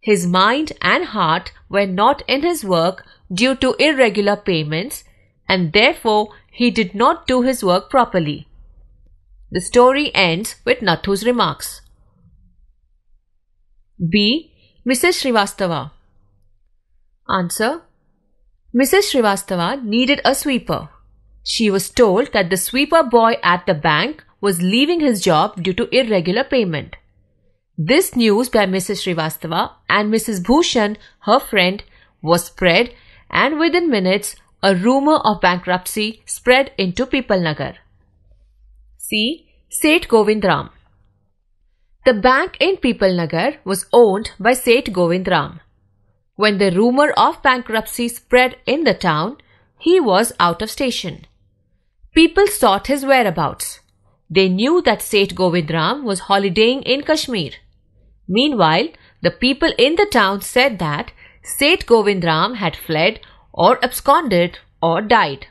His mind and heart were not in his work due to irregular payments and therefore he did not do his work properly. The story ends with Nathu's remarks. B. Mrs. Srivastava Answer Mrs. Srivastava needed a sweeper. She was told that the sweeper boy at the bank was leaving his job due to irregular payment. This news by Mrs. Srivastava and Mrs. Bhushan, her friend, was spread and within minutes a rumor of bankruptcy spread into Pipalnagar. See Seth Govindram. The bank in Pipalnagar was owned by Seth Govindram. When the rumor of bankruptcy spread in the town, he was out of station. People sought his whereabouts. They knew that Seth Govindram was holidaying in Kashmir. Meanwhile, the people in the town said that Seth Govindram had fled or absconded or died.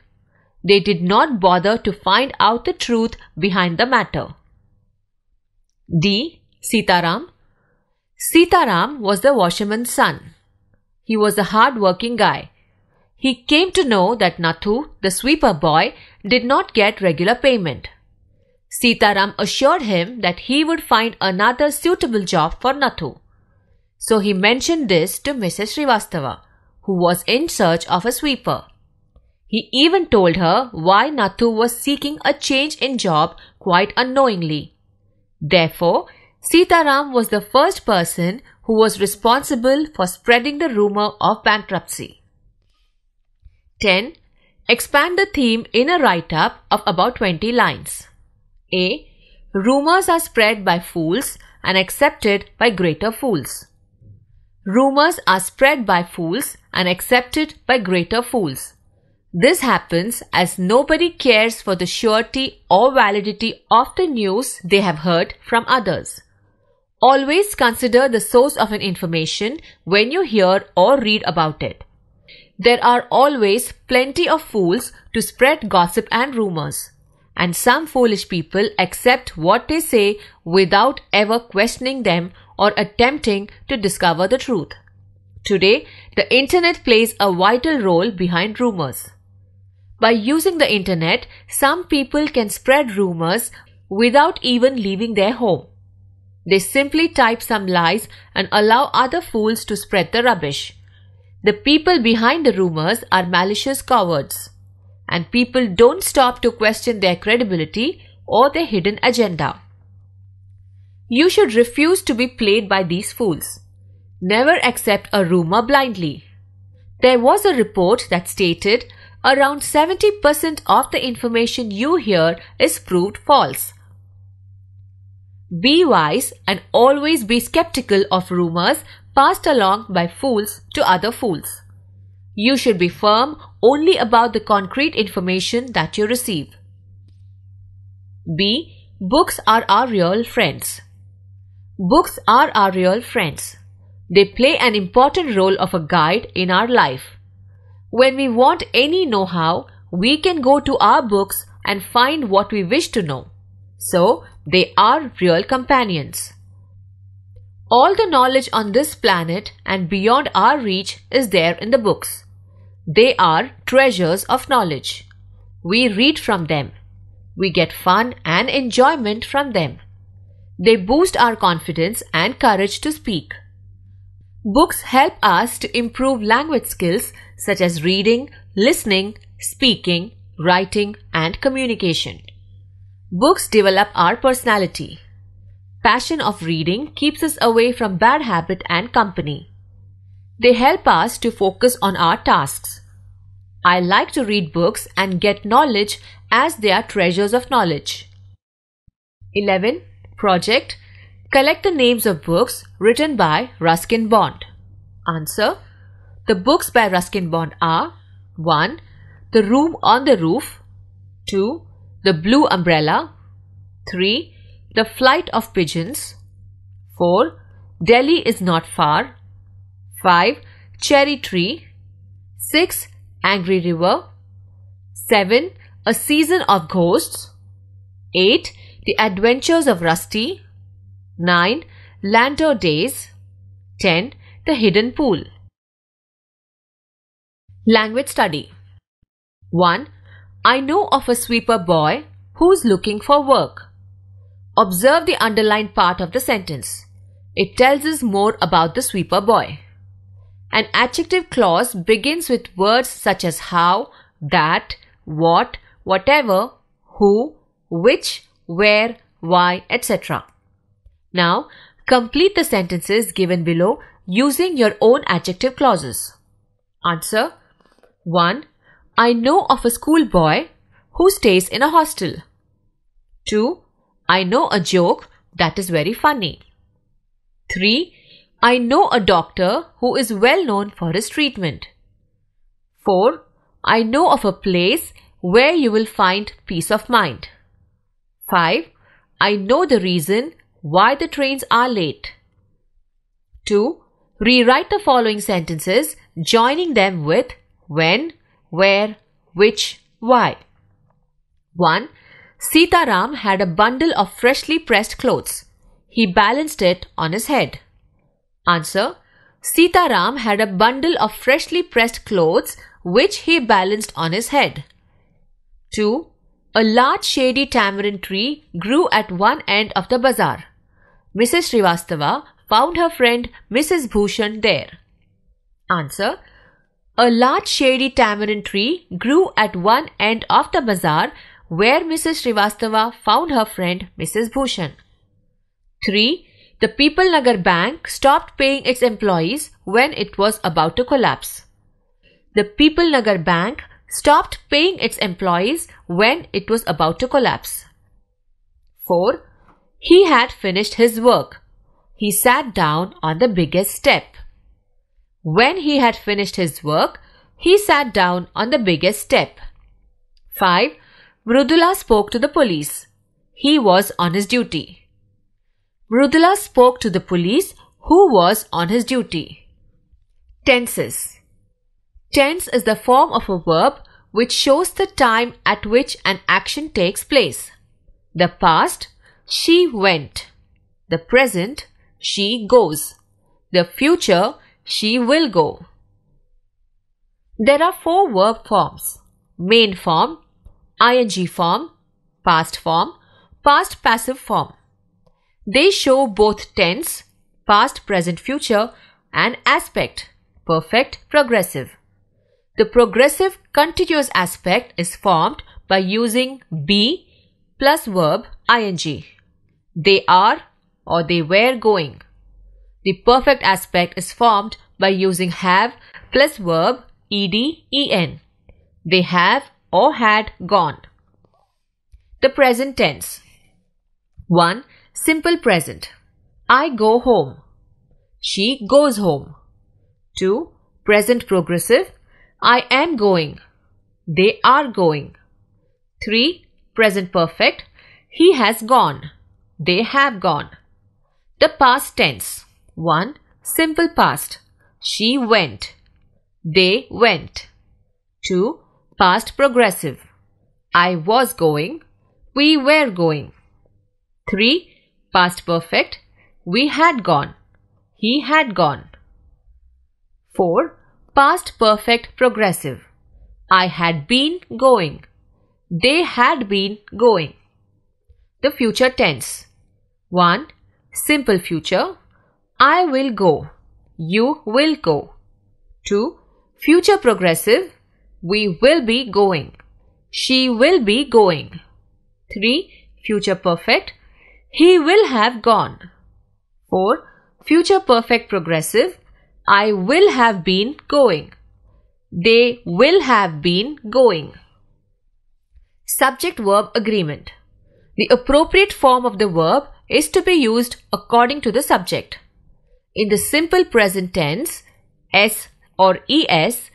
They did not bother to find out the truth behind the matter. D. Sitaram Sitaram was the washerman's son. He was a hard-working guy. He came to know that Nathu, the sweeper boy, did not get regular payment. Sitaram assured him that he would find another suitable job for Nathu. So he mentioned this to Mrs. Srivastava, who was in search of a sweeper. He even told her why Nathu was seeking a change in job quite unknowingly. Therefore, Sitaram was the first person who was responsible for spreading the rumor of bankruptcy. 10. Expand the theme in a write up of about 20 lines. A. Rumors are spread by fools and accepted by greater fools. Rumors are spread by fools and accepted by greater fools. This happens as nobody cares for the surety or validity of the news they have heard from others. Always consider the source of an information when you hear or read about it. There are always plenty of fools to spread gossip and rumors. And some foolish people accept what they say without ever questioning them or attempting to discover the truth. Today, the internet plays a vital role behind rumors. By using the internet, some people can spread rumors without even leaving their home. They simply type some lies and allow other fools to spread the rubbish. The people behind the rumors are malicious cowards, and people don't stop to question their credibility or their hidden agenda. You should refuse to be played by these fools. Never accept a rumor blindly. There was a report that stated around 70% of the information you hear is proved false. Be wise and always be skeptical of rumors passed along by fools to other fools. You should be firm only about the concrete information that you receive. B. Books are our real friends. Books are our real friends. They play an important role of a guide in our life. When we want any know how, we can go to our books and find what we wish to know. So, they are real companions. All the knowledge on this planet and beyond our reach is there in the books. They are treasures of knowledge. We read from them. We get fun and enjoyment from them. They boost our confidence and courage to speak. Books help us to improve language skills such as reading, listening, speaking, writing, and communication. Books develop our personality passion of reading keeps us away from bad habit and company. They help us to focus on our tasks. I like to read books and get knowledge as they are treasures of knowledge. 11. Project Collect the names of books written by Ruskin Bond. Answer The books by Ruskin Bond are 1. The Room on the Roof 2. The Blue Umbrella 3. The Flight of Pigeons. 4. Delhi is not far. 5. Cherry Tree. 6. Angry River. 7. A Season of Ghosts. 8. The Adventures of Rusty. 9. Landour Days. 10. The Hidden Pool. Language Study 1. I know of a sweeper boy who's looking for work. Observe the underlined part of the sentence. It tells us more about the sweeper boy. An adjective clause begins with words such as how, that, what, whatever, who, which, where, why, etc. Now, complete the sentences given below using your own adjective clauses. Answer 1. I know of a schoolboy who stays in a hostel. 2. I know a joke that is very funny. 3. I know a doctor who is well known for his treatment. 4. I know of a place where you will find peace of mind. 5. I know the reason why the trains are late. 2. Rewrite the following sentences, joining them with when, where, which, why. 1. Sitaram had a bundle of freshly pressed clothes. He balanced it on his head. Answer. Sitaram had a bundle of freshly pressed clothes which he balanced on his head. 2. A large shady tamarind tree grew at one end of the bazaar. Mrs. Srivastava found her friend Mrs. Bhushan there? Answer. A large shady tamarind tree grew at one end of the bazaar where Mrs. Srivastava found her friend Mrs. Bhushan. 3. The Pipalnagar Bank stopped paying its employees when it was about to collapse. The Pipalnagar Bank stopped paying its employees when it was about to collapse. 4. He had finished his work. He sat down on the biggest step. When he had finished his work, he sat down on the biggest step. 5. Mrudula spoke to the police. He was on his duty. Mrudula spoke to the police who was on his duty. Tenses Tense is the form of a verb which shows the time at which an action takes place. The past, she went. The present, she goes. The future, she will go. There are four verb forms. Main form, ing form, past form, past passive form. They show both tense, past, present, future and aspect, perfect, progressive. The progressive continuous aspect is formed by using be plus verb ing. They are or they were going. The perfect aspect is formed by using have plus verb ed en. They have or had gone. The present tense. 1. Simple present. I go home. She goes home. 2. Present progressive. I am going. They are going. 3. Present perfect. He has gone. They have gone. The past tense. 1. Simple past. She went. They went. 2. Past progressive. I was going. We were going. 3. Past perfect. We had gone. He had gone. 4 past perfect progressive. I had been going. They had been going. The future tense. 1. Simple future. I will go. You will go. 2. Future progressive. We will be going. She will be going. 3. Future perfect. He will have gone. 4. Future perfect progressive. I will have been going. They will have been going. Subject verb agreement. The appropriate form of the verb is to be used according to the subject. In the simple present tense, s or es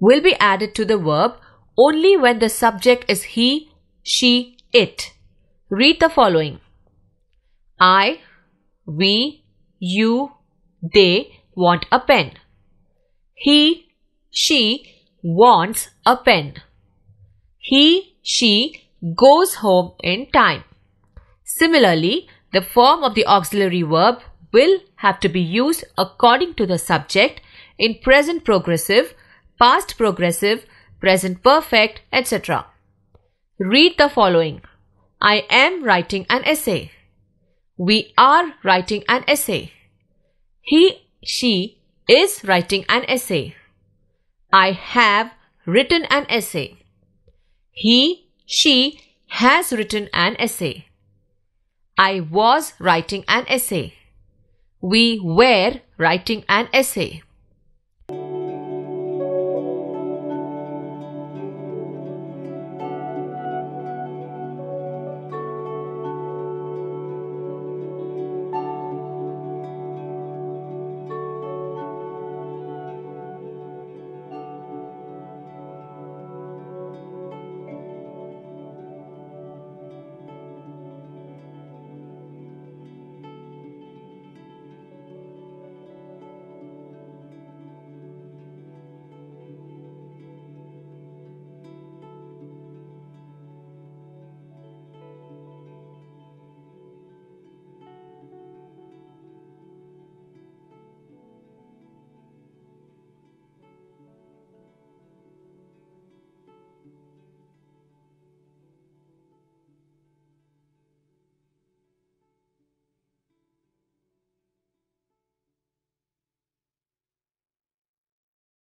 will be added to the verb only when the subject is he, she, it. Read the following. I, we, you, they want a pen. He, she wants a pen. He, she goes home in time. Similarly, the form of the auxiliary verb will have to be used according to the subject in present progressive, past progressive, present perfect, etc. Read the following. I am writing an essay. We are writing an essay. He, she is writing an essay. I have written an essay. He, she has written an essay. I was writing an essay. We were writing an essay.